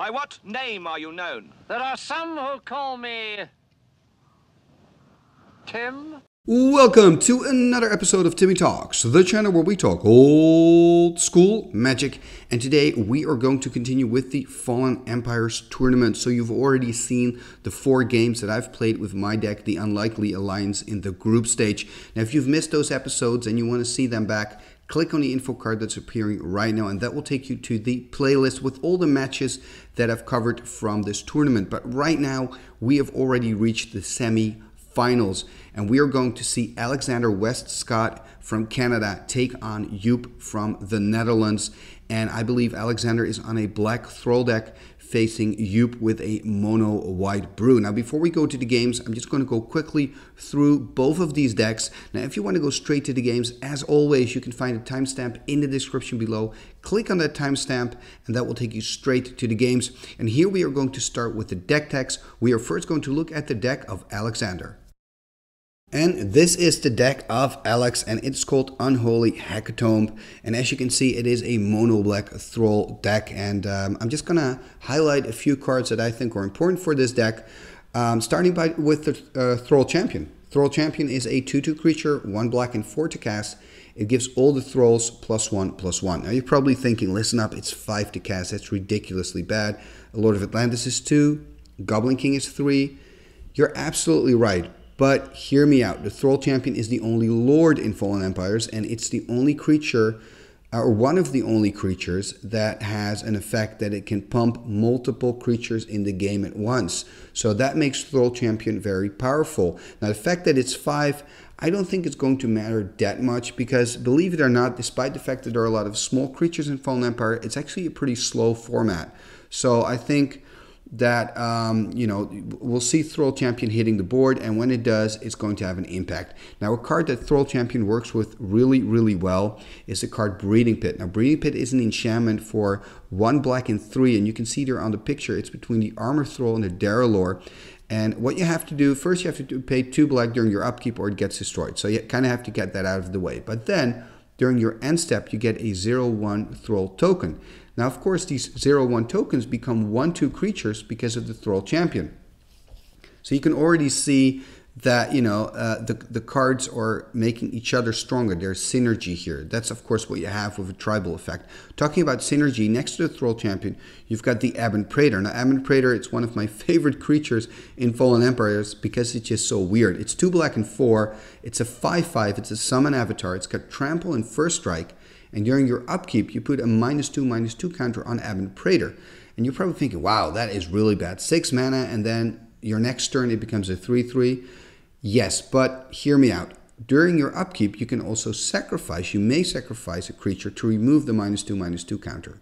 By what name are you known? There are some who call me. Tim? Welcome to another episode of Timmy Talks, the channel where we talk old school magic. And today we are going to continue with the Fallen Empires tournament. So you've already seen the four games that I've played with my deck, the Unlikely Alliance, in the group stage. Now, if you've missed those episodes and you want to see them back, click on the info card that's appearing right now, and that will take you to the playlist with all the matches that I've covered from this tournament. But right now, we have already reached the semi finals. And we are going to see Alexander Westscott from Canada take on Joep from the Netherlands. And I believe Alexander is on a black Thrull deck facing Joep with a mono white brew. Now, before we go to the games, I'm just going to go quickly through both of these decks. Now, if you want to go straight to the games, as always, you can find a timestamp in the description below. Click on that timestamp, and that will take you straight to the games. And here we are going to start with the deck text. We are first going to look at the deck of Alexander. And this is the deck of Alex, and it's called Unholy Hecatomb. And as you can see, it is a mono black Thrull deck. And um, I'm just gonna highlight a few cards that I think are important for this deck. Um, starting by with the uh, Thrull Champion. Thrull Champion is a 2-2 creature, one black and four to cast. It gives all the Thrulls plus one, plus one. Now you're probably thinking, listen up, it's five to cast. That's ridiculously bad. Lord of Atlantis is two. Goblin King is three. You're absolutely right. But hear me out. The Thrull Champion is the only Lord in Fallen Empires, and it's the only creature, or one of the only creatures, that has an effect that it can pump multiple creatures in the game at once. So that makes Thrull Champion very powerful. Now, the fact that it's five, I don't think it's going to matter that much because, believe it or not, despite the fact that there are a lot of small creatures in Fallen Empire, it's actually a pretty slow format. So I think that um, you know we'll see Thrull Champion hitting the board, and when it does, it's going to have an impact. Now, a card that Thrull Champion works with really, really well is the card Breeding Pit. Now, Breeding Pit is an enchantment for one black and three, and you can see there on the picture, it's between the Armor Thrull and the Derelor. And what you have to do first, you have to pay two black during your upkeep, or it gets destroyed. So you kind of have to get that out of the way. But then during your end step, you get a 0-1 Thrull token. Now, of course, these 0-1 tokens become 1-2 creatures because of the Thrull Champion. So you can already see that you know uh, the the cards are making each other stronger. There's synergy here. That's of course what you have with a tribal effect. Talking about synergy, next to the Thrull Champion, you've got the Ebon Praetor. Now, Ebon Praetor, it's one of my favorite creatures in Fallen Empires because it's just so weird. It's two black and four. It's a five-five. It's a summon avatar. It's got trample and first strike. And during your upkeep, you put a minus two, minus two counter on Ebon Praetor. And you're probably thinking, wow, that is really bad. Six mana, and then your next turn it becomes a 3 3. Yes, but hear me out. During your upkeep, you can also sacrifice, you may sacrifice a creature to remove the minus 2, minus 2 counter.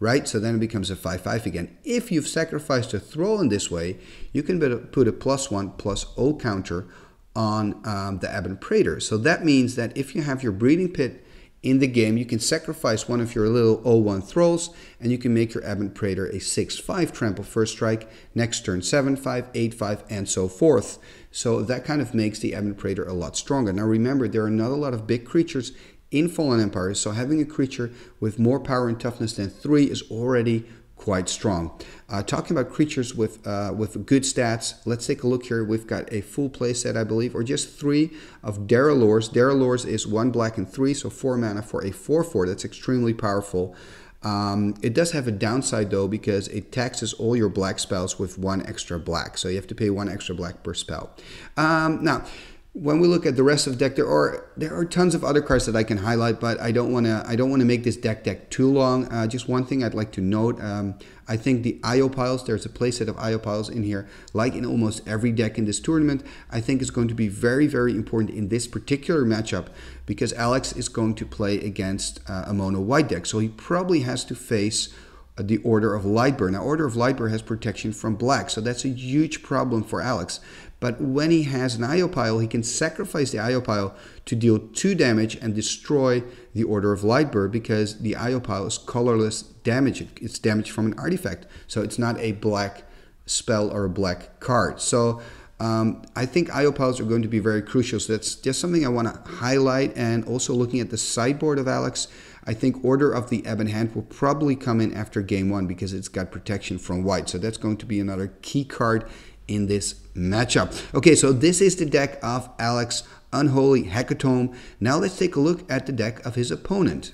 Right? So then it becomes a 5 5 again. If you've sacrificed a Thrull in this way, you can put a plus 1, plus O counter on um, the Ebon Praetor. So that means that if you have your Breeding Pit in the game, you can sacrifice one of your little 0-1 Thrulls, and you can make your Ebon Praetor a 6-5 trample first strike, next turn 7-5, 8-5, and so forth. So that kind of makes the Ebon Praetor a lot stronger. Now remember, there are not a lot of big creatures in Fallen Empires, so having a creature with more power and toughness than 3 is already quite strong. Uh, talking about creatures with uh, with good stats, let's take a look here. We've got a full play set, I believe, or just three of Derelors. Derelors is one black and three, so four mana for a 4-4. That's extremely powerful. Um, it does have a downside though because it taxes all your black spells with one extra black. So you have to pay one extra black per spell. Um, now, when we look at the rest of the deck, there are there are tons of other cards that I can highlight, but I don't want to I don't want to make this deck deck too long. Uh, just one thing I'd like to note: um, I think the Aeolipiles. There's a playset of Aeolipiles in here, like in almost every deck in this tournament. I think is going to be very very important in this particular matchup because Alex is going to play against uh, a mono white deck, so he probably has to face uh, the Order of Leitbur. Now, Order of Leitbur has protection from black, so that's a huge problem for Alex. But when he has an Aeolipile, he can sacrifice the Aeolipile to deal 2 damage and destroy the Order of Leitbur because the Aeolipile is colorless damage. It's damage from an artifact, so it's not a black spell or a black card. So Um, I think Aeolipiles are going to be very crucial. So that's just something I want to highlight. And also looking at the sideboard of Alex, I think Order of the Ebon Hand will probably come in after game one because it's got protection from white. So that's going to be another key card in this matchup. Okay, so this is the deck of Alex Unholy Hecatomb. Now let's take a look at the deck of his opponent.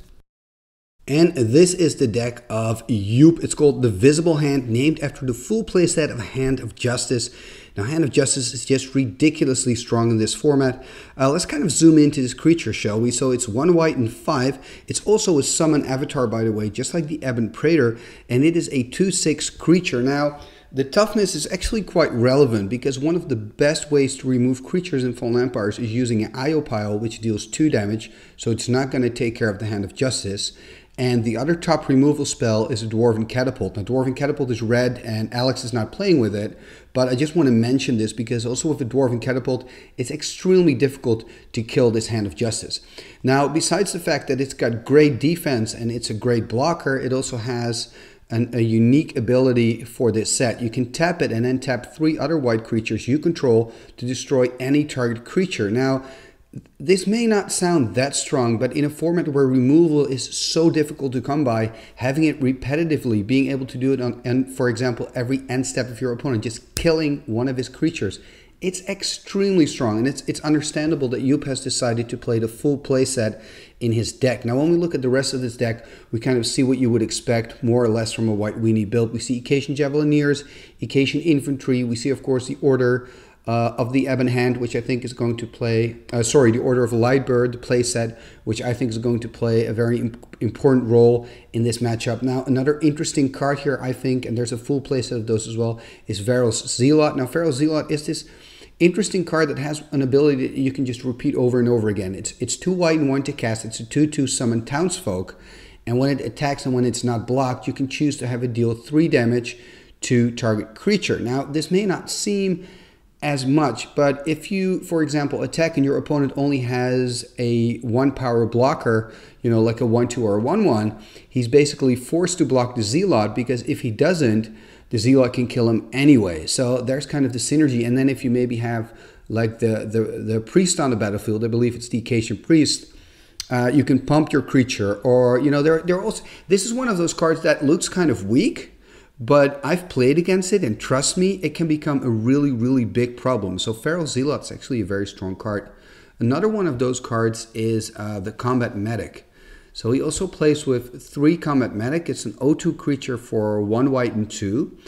And this is the deck of Joep. It's called the Visible Hand, named after the full playset of Hand of Justice. Now, Hand of Justice is just ridiculously strong in this format. Uh, let's kind of zoom into this creature, shall we? So it's one white and five. It's also a summon avatar, by the way, just like the Ebon Praetor, and it is a 2-6 creature. Now, the toughness is actually quite relevant because one of the best ways to remove creatures in Fallen Empires is using an Aeolipile, which deals 2 damage, so it's not going to take care of the Hand of Justice. And the other top removal spell is a Dwarven Catapult. Now, Dwarven Catapult is red, and Alex is not playing with it, but I just want to mention this because also with the Dwarven Catapult, it's extremely difficult to kill this Hand of Justice. Now, besides the fact that it's got great defense and it's a great blocker, it also has an, a unique ability for this set. You can tap it and then tap three other white creatures you control to destroy any target creature. Now, this may not sound that strong, but in a format where removal is so difficult to come by, having it repetitively, being able to do it on, and for example, every end step of your opponent, just killing one of his creatures, it's extremely strong. And it's, it's understandable that Joep has decided to play the full playset in his deck. Now, when we look at the rest of this deck, we kind of see what you would expect more or less from a White Weenie build. We see Icatian Javelineers, Icatian Infantry. We see, of course, the Order uh, of the Ebon Hand, which I think is going to play, uh, sorry, the Order of Leitbur, the playset, which I think is going to play a very imp important role in this matchup. Now, another interesting card here, I think, and there's a full playset of those as well, is Farrel's Zealot. Now, Farrel's Zealot is this interesting card that has an ability that you can just repeat over and over again. It's it's two white and one to cast. It's a 2-2 summon townsfolk. And when it attacks and when it's not blocked, you can choose to have it deal 3 damage to target creature. Now, this may not seem as much. But if you, for example, attack and your opponent only has a one power blocker, you know, like a 1 2 or a 1 1, he's basically forced to block the Zealot because if he doesn't, the can kill him anyway. So there's kind of the synergy. And then if you maybe have like the, the, the priest on the battlefield, I believe it's the Icatian priest. Uh, you can pump your creature, or you know, there, there also. This is one of those cards that looks kind of weak, but I've played against it, and trust me, it can become a really, really big problem. So Feral Zealot's actually a very strong card. Another one of those cards is uh, the Combat Medic. So he also plays with three Combat Medic. It's an O2 creature for one white and two.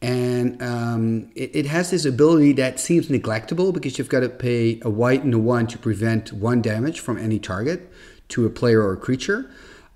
And um, it, it, has this ability that seems neglectable because you've got to pay a white and a one to prevent one damage from any target to a player or a creature.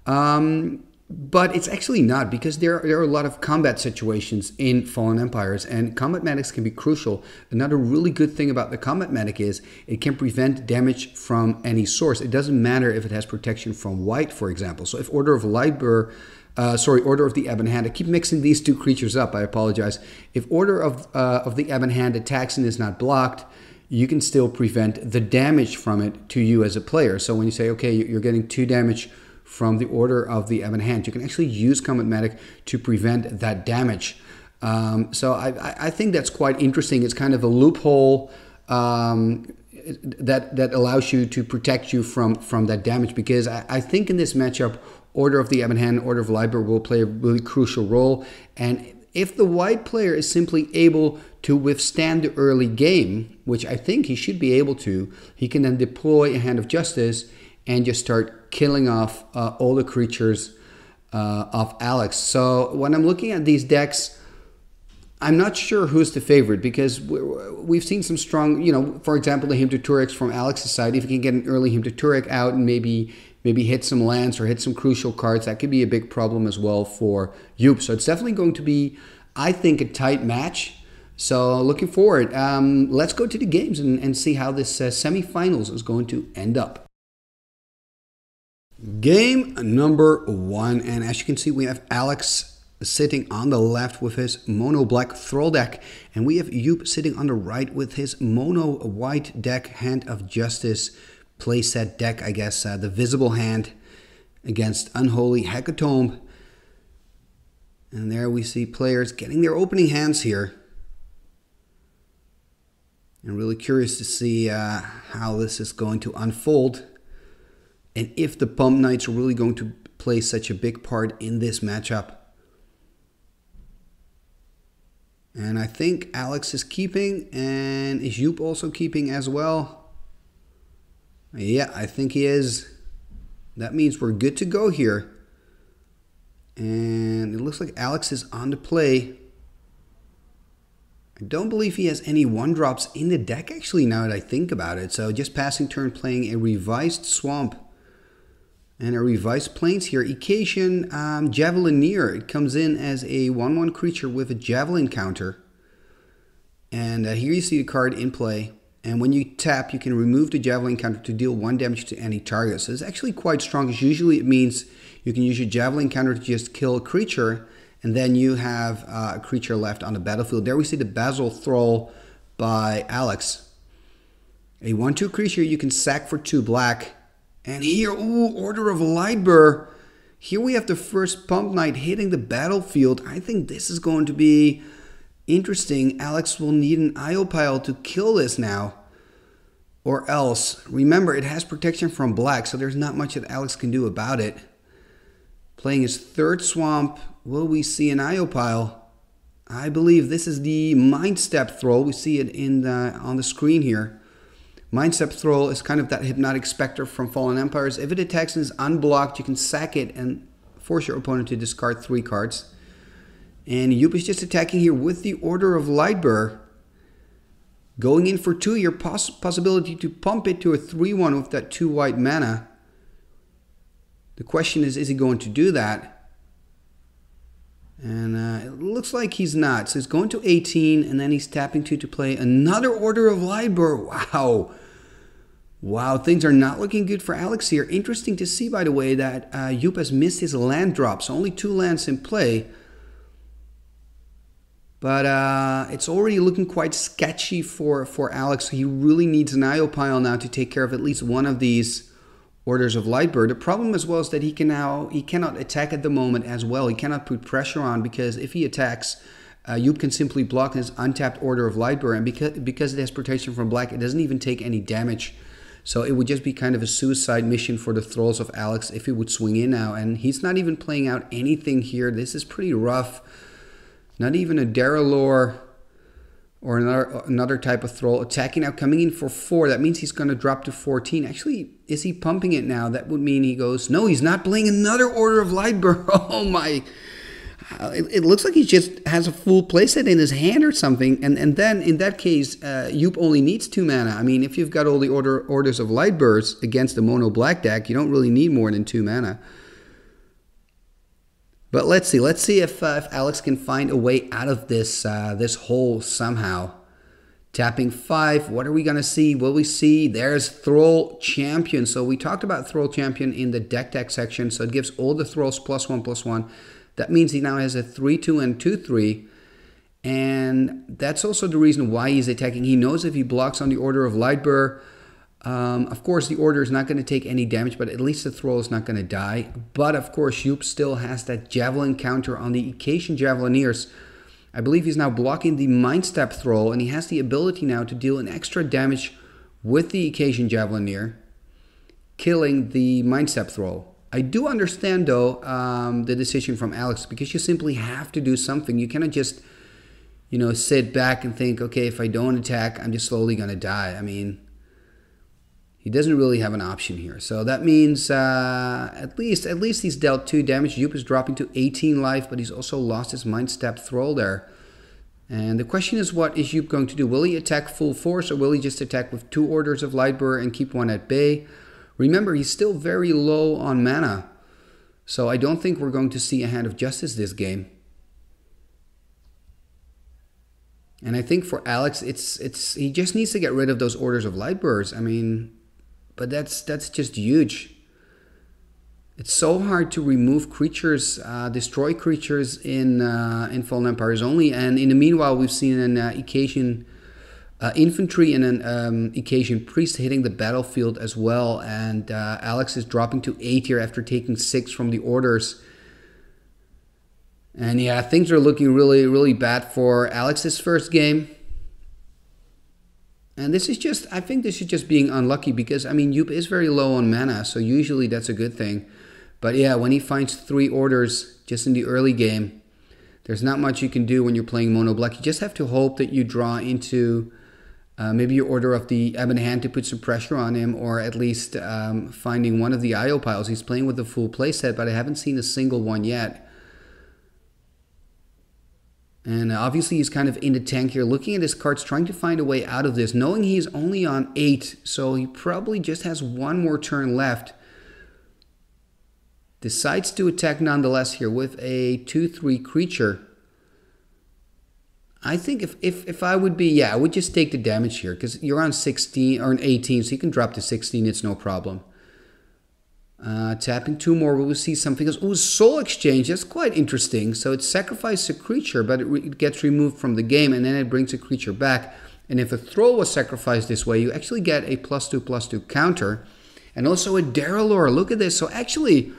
Um, but it's actually not because there, there are a lot of combat situations in Fallen Empires, and combat medics can be crucial. Another really good thing about the combat medic is it can prevent damage from any source. It doesn't matter if it has protection from white, for example. So if Order of Leitbur, uh, sorry, Order of the Ebon Hand. I keep mixing these two creatures up. I apologize. If Order of uh, of the Ebon Hand attacks and is not blocked, you can still prevent the damage from it to you as a player. So when you say, okay, you're getting two damage from the order of the Ebon Hand. You can actually use Combat Medic to prevent that damage. Um, so I, I, think that's quite interesting. It's kind of a loophole um, that that allows you to protect you from from that damage because I, I think in this matchup, Order of the Ebon Hand, Order of Leitbur will play a really crucial role. And if the white player is simply able to withstand the early game, which I think he should be able to, he can then deploy a Hand of Justice and just start killing off uh, all the creatures uh, of Alex. So when I'm looking at these decks, I'm not sure who's the favorite because we've seen some strong, you know, for example, the Hymn from Alex's side. If you can get an early Hymn out and maybe maybe hit some lands or hit some crucial cards, that could be a big problem as well for Joep. So it's definitely going to be, I think, a tight match. So looking forward. Um, let's go to the games and, and see how this uh, semifinals is going to end up. Game number one, and as you can see, we have Alex sitting on the left with his mono black thrull deck, and we have Joep sitting on the right with his mono white deck, Hand of Justice playset deck, I guess, uh, the visible hand against Unholy Hecatomb. And there we see players getting their opening hands here. And really curious to see uh, how this is going to unfold and if the Pump Knights are really going to play such a big part in this matchup. And I think Alex is keeping, and is Joep also keeping as well? Yeah, I think he is. That means we're good to go here. And it looks like Alex is on the play. I don't believe he has any one drops in the deck actually now that I think about it. So just passing turn playing a revised swamp and a revised plains here. Icatian um, Javelineer. It comes in as a 1-1 creature with a Javelin counter. And uh, here you see the card in play. And when you tap, you can remove the Javelin counter to deal 1 damage to any target. So it's actually quite strong usually it means you can use your Javelin counter to just kill a creature. And then you have uh, a creature left on the battlefield. There we see the Basal Thrull by Alex. A 1-2 creature you can sack for 2 black and here, ooh, Order of Leitbur. Here we have the first Pump Knight hitting the battlefield. I think this is going to be interesting. Alex will need an Aeolipile to kill this now. Or else, remember, it has protection from black, so there's not much that Alex can do about it. Playing his third swamp, will we see an Aeolipile? I believe this is the Mindstab Thrull. We see it in the, on the screen here. Mindstab Thrull is kind of that hypnotic specter from Fallen Empires. If it attacks and is unblocked, you can sack it and force your opponent to discard three cards. And Joep is just attacking here with the Order of Leitbur. Going in for two, your poss possibility to pump it to a 3-1 with that 2 white mana. The question is, is he going to do that? And uh, it looks like he's not. So he's going to 18, and then he's tapping two to play another Order of Leitbur. Wow. Wow, things are not looking good for Alex here. Interesting to see, by the way, that uh, Joep has missed his land drops. Only two lands in play. But uh, it's already looking quite sketchy for, for Alex. He really needs an Aeolipile now to take care of at least one of these orders of Leitbur. The problem as well is that he can now he cannot attack at the moment as well. He cannot put pressure on because if he attacks, uh, Joep can simply block his untapped order of Leitbur, and because because it has protection from black, it doesn't even take any damage. So it would just be kind of a suicide mission for the Thrulls of Alex if he would swing in now. And he's not even playing out anything here. This is pretty rough. Not even a Derelor or another another type of Thrull attacking now, coming in for four. That means he's going to drop to 14. Actually, is he pumping it now? That would mean he goes, no, he's not playing another Order of Leitbur. Oh my it, it, looks like he just has a full playset in his hand or something. And and then in that case, uh, Joep only needs two mana. I mean, if you've got all the order orders of Lightburst against the mono black deck, you don't really need more than two mana. But let's see. Let's see if uh, if Alex can find a way out of this uh, this hole somehow. Tapping five. What are we gonna see? Will we see? There's Thrull Champion. So we talked about Thrull Champion in the deck deck section. So it gives all the Thrulls plus one plus one. That means he now has a 3 2 and 2 3. And that's also the reason why he's attacking. He knows if he blocks on the Order of Leitbur, um, of course, the Order is not going to take any damage, but at least the Thrull is not going to die. But of course, Joep still has that Javelin counter on the Icatian Javelineers. I believe he's now blocking the Mindstab Thrull, and he has the ability now to deal an extra damage with the Icatian Javelineer, killing the Mindstab Thrull. I do understand, though, um, the decision from Alex because you simply have to do something. You cannot just, you know, sit back and think, okay, if I don't attack, I'm just slowly going to die. I mean, he doesn't really have an option here. So that means uh, at least at least he's dealt two damage. Joep is dropping to 18 life, but he's also lost his Mindstab Thrull there. And the question is, what is Joep going to do? Will he attack full force or will he just attack with two orders of Leitbur and keep one at bay? Remember, he's still very low on mana. So I don't think we're going to see a hand of justice this game. And I think for Alex, it's it's he just needs to get rid of those orders of Leitburs. I mean, but that's that's just huge. It's so hard to remove creatures, uh, destroy creatures in uh, in Fallen Empires only. And in the meanwhile, we've seen an uh, Icatian uh, infantry and an um, Icatian priest hitting the battlefield as well. And uh, Alex is dropping to eight here after taking six from the orders. And yeah, things are looking really, really bad for Alex's first game. And this is just, I think this is just being unlucky because, I mean, Joep is very low on mana, so usually that's a good thing. But yeah, when he finds three orders just in the early game, there's not much you can do when you're playing mono black. You just have to hope that you draw into uh, maybe your order of the Ebon Hand to put some pressure on him, or at least um, finding one of the Aeolipiles. He's playing with the full playset, but I haven't seen a single one yet. And obviously he's kind of in the tank here, looking at his cards, trying to find a way out of this, knowing he's only on 8, so he probably just has one more turn left. Decides to attack nonetheless here with a 2-3 creature. I think if, if, if I would be, yeah, I would just take the damage here, because you're on 16, or an 18, so you can drop to 16, it's no problem. Uh, tapping two more, we will see something else. Oh, Soul Exchange, that's quite interesting. So it sacrifices a creature, but it, it, gets removed from the game, and then it brings a creature back. And if a Thrull was sacrificed this way, you actually get a plus two, plus two counter. And also a Derelor. Look at this. So actually,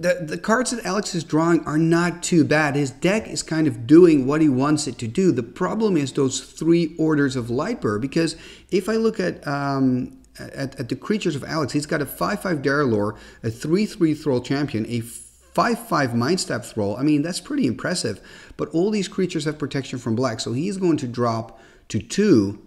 the, the cards that Alex is drawing are not too bad. His deck is kind of doing what he wants it to do. The problem is those three orders of Leitbur, because if I look at um, at, at the creatures of Alex, he's got a 5-5 Derelor, a 3-3 Thrull Champion, a 5-5 Mindstab Thrull. I mean, that's pretty impressive. But all these creatures have protection from black, so he's going to drop to 2.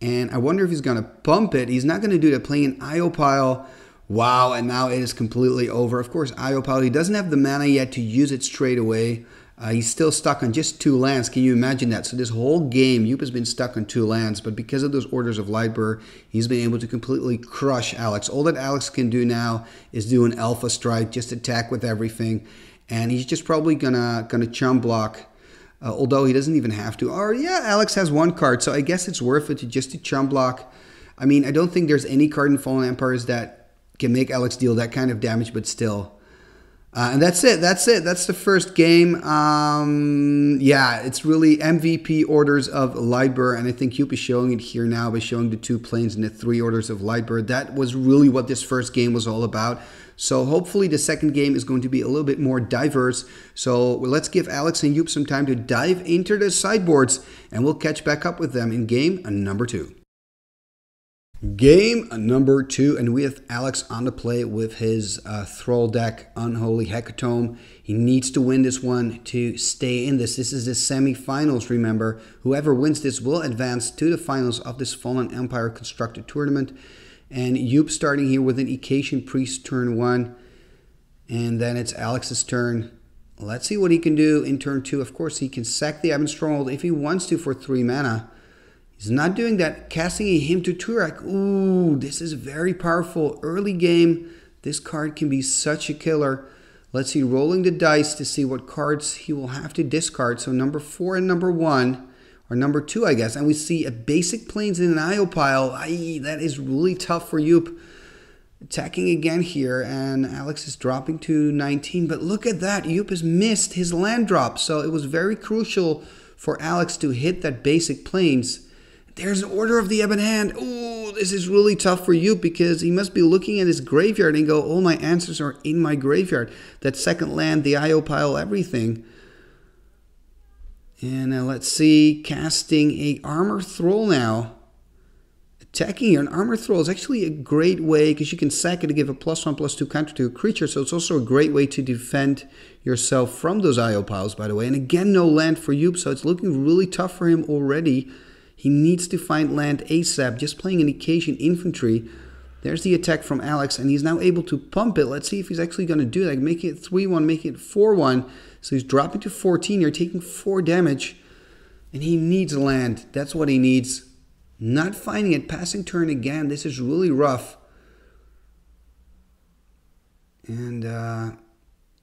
And I wonder if he's going to pump it. He's not going to do that, playing an Aeolipile. Wow, and now it is completely over. Of course, IO he doesn't have the mana yet to use it straight away. Uh, he's still stuck on just two lands. Can you imagine that? So this whole game, Joep has been stuck on two lands, but because of those orders of Leitbur, he's been able to completely crush Alex. All that Alex can do now is do an Alpha Strike, just attack with everything, and he's just probably gonna gonna chum block. Uh, although he doesn't even have to. Or yeah, Alex has one card, so I guess it's worth it to just to chum block. I mean, I don't think there's any card in Fallen Empires that can make Alex deal that kind of damage, but still. Uh, and that's it. That's it. That's the first game. Um, yeah, it's really MVP orders of Leitbur, and I think Joep is showing it here now by showing the two plains and the three orders of Leitbur. That was really what this first game was all about. So hopefully the second game is going to be a little bit more diverse. So let's give Alex and Joep some time to dive into the sideboards, and we'll catch back up with them in game number two. Game number two, and we have Alex on the play with his uh, Thrull deck, Unholy Hecatomb. He needs to win this one to stay in this. This is the semifinals, remember. Whoever wins this will advance to the finals of this Fallen Empire constructed tournament. And Joep starting here with an Icatian Priest turn one. And then it's Alex's turn. Let's see what he can do in turn two. Of course, he can sack the Ebon Stronghold if he wants to for three mana. He's not doing that. Casting a Hymn to Tourach. Ooh, this is very powerful. Early game, this card can be such a killer. Let's see, rolling the dice to see what cards he will have to discard. So number four and number one, or number two, I guess. And we see a basic plains in an Aeolipile. Aye, that is really tough for Joep. Attacking again here, and Alex is dropping to 19. But look at that, Joep has missed his land drop. So it was very crucial for Alex to hit that basic plains. There's an order of the ebon hand. Oh, this is really tough for you because he must be looking at his graveyard and go, "All my answers are in my graveyard." That second land, the IO pile, everything. And uh, let's see, casting a armor thrull now. Attacking here, an armor thrull is actually a great way because you can sack it to give a plus one, plus two counter to a creature. So it's also a great way to defend yourself from those Aeolipiles, by the way. And again, no land for you, so it's looking really tough for him already. He needs to find land ASAP, just playing an Icatian infantry. There's the attack from Alex, and he's now able to pump it. Let's see if he's actually going to do that. Make it 3-1, make it 4-1. So he's dropping to 14 You're taking 4 damage. And he needs land. That's what he needs. Not finding it. Passing turn again. This is really rough. And uh,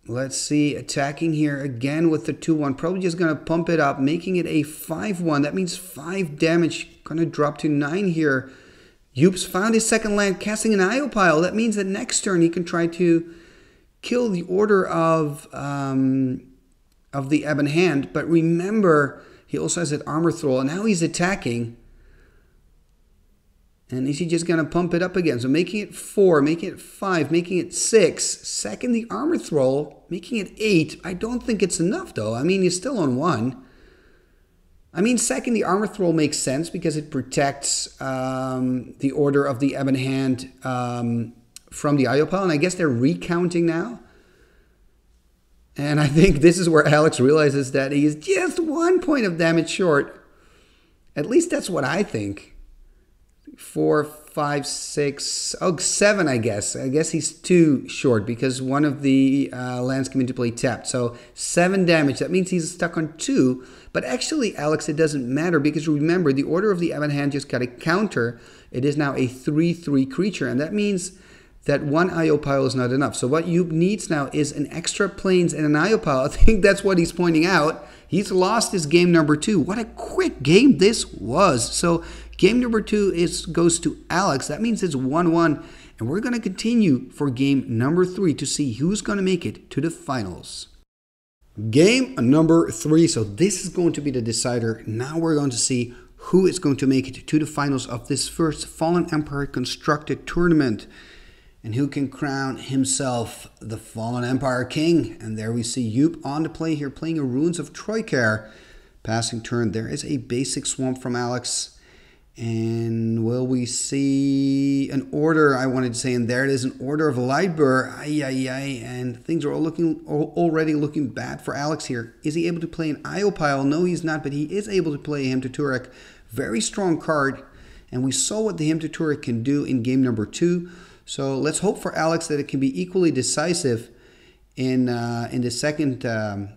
Let's see, attacking here again with the 2-1. Probably just going to pump it up, making it a 5-1. That means 5 damage. Going to drop to 9 here. Joep's found his second land, casting an Aeolipile. That means that next turn he can try to kill the order of, um, of the Ebon Hand. But remember, he also has that Armor Thrull. And now he's attacking. And is he just going to pump it up again? So making it 4, making it 5, making it 6. Second, the Armor Thrull, making it 8. I don't think it's enough, though. I mean, he's still on 1. I mean, second, the armor thrull makes sense because it protects um, the order of the ebon hand um, from the Aeolipile. and I guess they're recounting now. And I think this is where Alex realizes that he is just one point of damage short. At least that's what I think. Four, five, six, oh, seven, I guess. I guess he's two short because one of the uh, lands came into play tapped. So seven damage. That means he's stuck on two. But actually, Alex, it doesn't matter because remember, the order of the ebon hand just got a counter. It is now a 3 3 creature. And that means that one Aeolipile is not enough. So what Joep needs now is an extra plains and an Aeolipile. I think that's what he's pointing out. He's lost his game number two. What a quick game this was. So game number two is goes to Alex. That means it's 1-1. And we're going to continue for game number three to see who's going to make it to the finals. Game number three. So this is going to be the decider. Now we're going to see who is going to make it to the finals of this first Fallen Empire constructed tournament and who can crown himself the Fallen Empire King. And there we see Joep on the play here, playing a Ruins of Trokair. Passing turn, there is a basic swamp from Alex. And will we see an order? I wanted to say, and there it is, an order of Leitbur. Ay, ay, ay. And things are all looking already looking bad for Alex here. Is he able to play an Aeolipile? No, he's not, but he is able to play Hymn to Tourach. Very strong card. And we saw what the Hymn to Tourach can do in game number two. So let's hope for Alex that it can be equally decisive in uh, in the second um,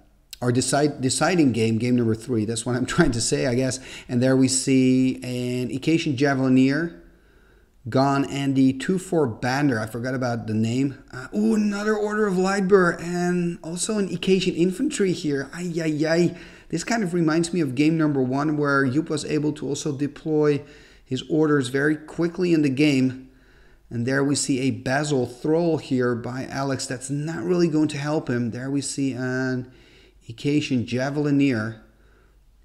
or decide, deciding game, game number three. That's what I'm trying to say, I guess. And there we see an Icatian Javelineer, gone and the 2-4 Bander. I forgot about the name. Uh, ooh, another Order of Leitbur and also an Icatian Infantry here. Ay, ay, ay. This kind of reminds me of game number one where Joep was able to also deploy his orders very quickly in the game and there we see a Basal Thrull here by Alex. That's not really going to help him. There we see an Icatian Javelineer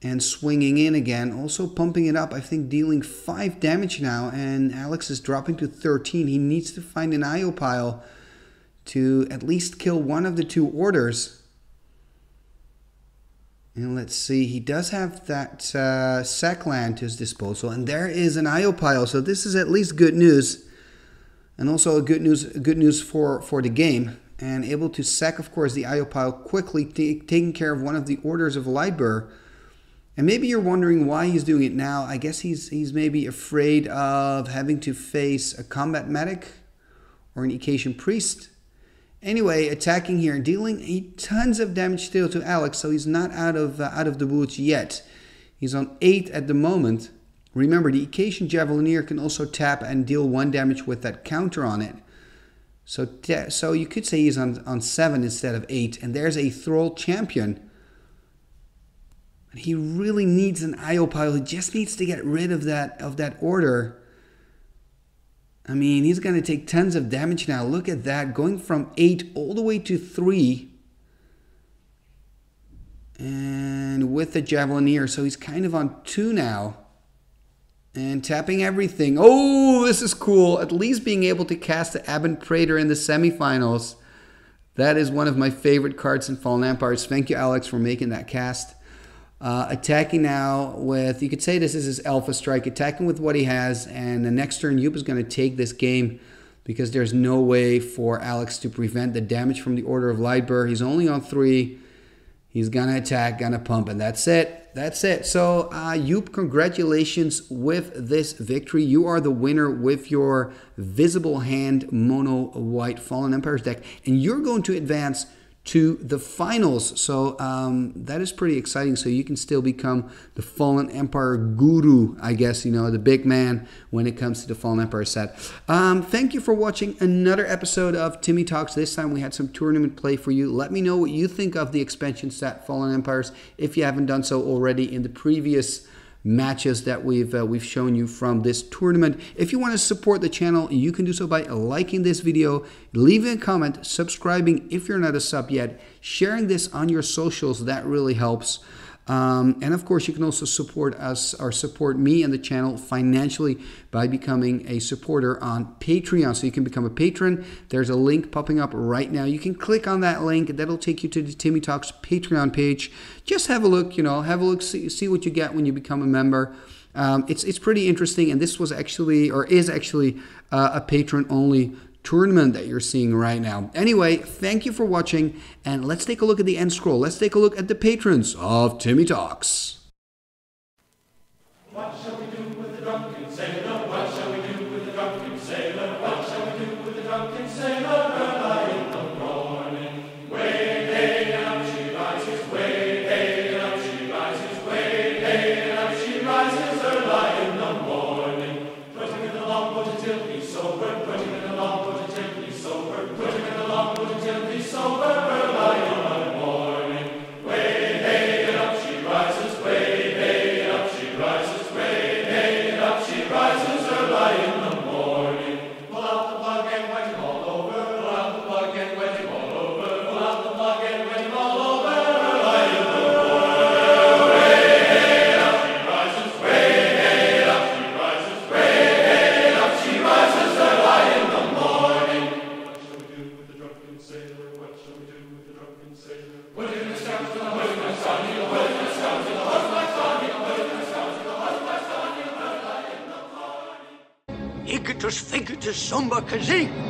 and swinging in again. Also pumping it up. I think dealing 5 damage now. And Alex is dropping to 13. He needs to find an Aeolipile to at least kill one of the two orders. And let's see, he does have that uh, sack land to his disposal. And there is an Aeolipile. So this is at least good news and also good news good news for for the game and able to sack of course the Aeolipile quickly taking care of one of the orders of Leitbur and maybe you're wondering why he's doing it now. I guess he's he's maybe afraid of having to face a combat medic or an Icatian priest. Anyway attacking here dealing tons of damage still to Alex so he's not out of uh, out of the woods yet. He's on 8 at the moment. Remember, the Icatian Javelineer can also tap and deal one damage with that counter on it. So, so you could say he's on, on 7 instead of 8. And there's a Thrull champion. And he really needs an Aeolipile. He just needs to get rid of that of that order. I mean, he's going to take tons of damage now. Look at that. Going from 8 all the way to 3. And with the Javelineer. So he's kind of on 2 now and tapping everything. Oh, this is cool. At least being able to cast the Ebon Praetor in the semifinals. That is one of my favorite cards in Fallen Empires. Thank you, Alex, for making that cast. Uh, attacking now with, you could say this is his Alpha Strike, attacking with what he has, and the next turn, Joep is going to take this game because there's no way for Alex to prevent the damage from the Order of Leitbur. He's only on three. He's gonna attack, gonna pump, and that's it. That's it. So, uh, Joep, congratulations with this victory. You are the winner with your visible hand mono white Fallen Empires deck, and you're going to advance to the finals. So um, that is pretty exciting. So you can still become the Fallen Empire guru, I guess, you know, the big man when it comes to the Fallen Empire set. Um, thank you for watching another episode of Timmy Talks. This time we had some tournament play for you. Let me know what you think of the expansion set Fallen Empires if you haven't done so already in the previous matches that we've uh, we've shown you from this tournament. If you want to support the channel, you can do so by liking this video, leaving a comment, subscribing if you're not a sub yet, sharing this on your socials, that really helps. Um, and of course, you can also support us or support me and the channel financially by becoming a supporter on Patreon. So you can become a patron. There's a link popping up right now. You can click on that link, that'll take you to the Timmy Talks Patreon page. Just have a look, you know, have a look, see, see what you get when you become a member. Um, it's it's pretty interesting, and this was actually or is actually uh, a patron only tournament that you're seeing right now. Anyway, thank you for watching, and let's take a look at the end scroll. Let's take a look at the patrons of Timmy Talks. What Early